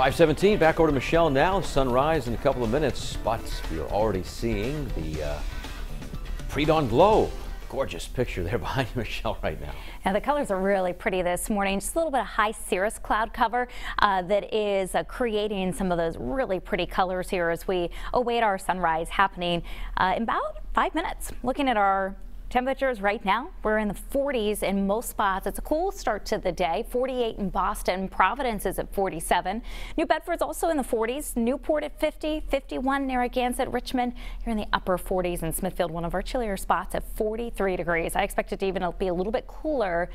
517, back over to Michelle now. Sunrise in a couple of minutes, but you're already seeing the uh, pre-dawn glow. Gorgeous picture there behind Michelle right now. Now the colors are really pretty this morning. Just a little bit of high cirrus cloud cover uh, that is uh, creating some of those really pretty colors here as we await our sunrise happening uh, in about five minutes. Looking at our Temperatures right now, we're in the 40s in most spots. It's a cool start to the day. 48 in Boston. Providence is at 47. New Bedford's also in the 40s. Newport at 50, 51 Narragansett, Richmond. You're in the upper 40s in Smithfield, one of our chillier spots at 43 degrees. I expect it to even be a little bit cooler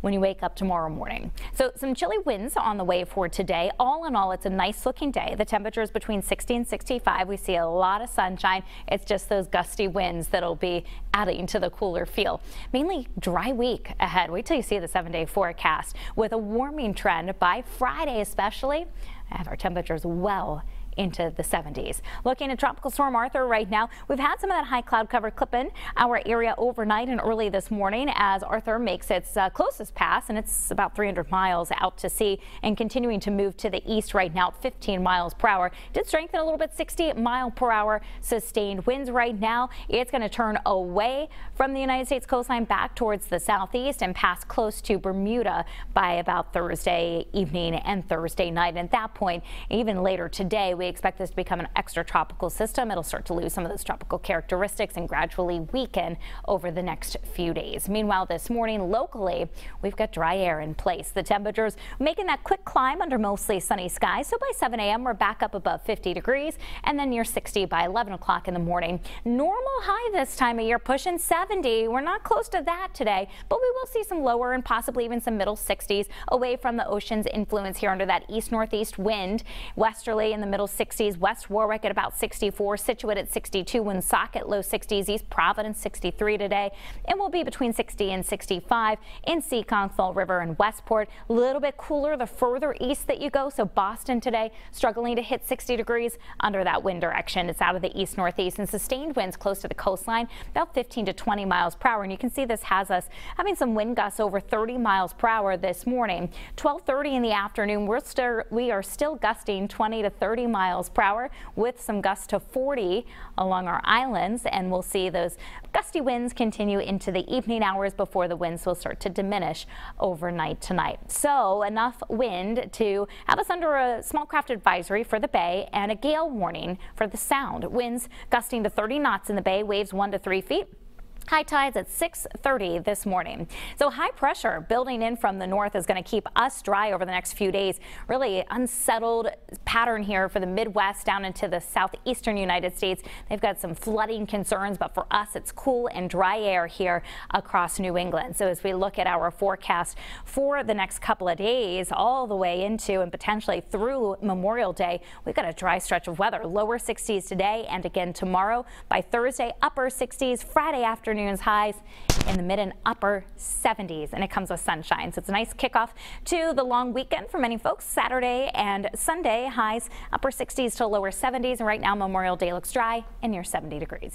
when you wake up tomorrow morning. So some chilly winds on the way for today. All in all, it's a nice looking day. The temperature is between 60 and 65. We see a lot of sunshine. It's just those gusty winds that'll be adding to the cooler feel. Mainly dry week ahead. Wait till you see the seven day forecast with a warming trend by Friday, especially. I have our temperatures well into the 70s. Looking at Tropical Storm Arthur right now, we've had some of that high cloud cover clip in our area overnight and early this morning as Arthur makes its uh, closest pass, and it's about 300 miles out to sea and continuing to move to the east right now at 15 miles per hour. Did strengthen a little bit 60 mile per hour sustained winds right now. It's going to turn away from the United States coastline back towards the southeast and pass close to Bermuda by about Thursday evening and Thursday night. At that point, even later today, we expect this to become an extra tropical system. It'll start to lose some of those tropical characteristics and gradually weaken over the next few days. Meanwhile, this morning locally, we've got dry air in place. The temperatures making that quick climb under mostly sunny skies. So by 7 a.m., we're back up above 50 degrees and then near 60 by 11 o'clock in the morning. Normal high this time of year, pushing 70. We're not close to that today, but we will see some lower and possibly even some middle 60s away from the ocean's influence here under that east northeast wind. Westerly in the middle 60s. West Warwick at about 64, Scituate at 62, Woonsocket low 60s, East Providence 63 today, and will be between 60 and 65 in Seekonk, Fall River, and Westport. A little bit cooler the further east that you go. So Boston today struggling to hit 60 degrees under that wind direction. It's out of the east northeast and sustained winds close to the coastline, about 15 to 20 miles per hour. And you can see this has us having some wind gusts over 30 miles per hour this morning. 12:30 in the afternoon, we're still we are still gusting 20 to 30 miles miles per hour with some gusts to 40 along our islands. And we'll see those gusty winds continue into the evening hours before the winds will start to diminish overnight tonight. So enough wind to have us under a small craft advisory for the bay and a gale warning for the sound. Winds gusting to 30 knots in the bay, waves one to three feet. High tides at 6.30 this morning. So high pressure building in from the north is going to keep us dry over the next few days. Really unsettled pattern here for the Midwest down into the southeastern United States. They've got some flooding concerns, but for us, it's cool and dry air here across New England. So as we look at our forecast for the next couple of days, all the way into and potentially through Memorial Day, we've got a dry stretch of weather. Lower 60s today and again tomorrow. By Thursday, upper 60s. Friday afternoon afternoon's highs in the mid and upper 70s, and it comes with sunshine. So it's a nice kickoff to the long weekend for many folks. Saturday and Sunday highs upper 60s to lower 70s, and right now Memorial Day looks dry and near 70 degrees.